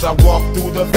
as I walk through the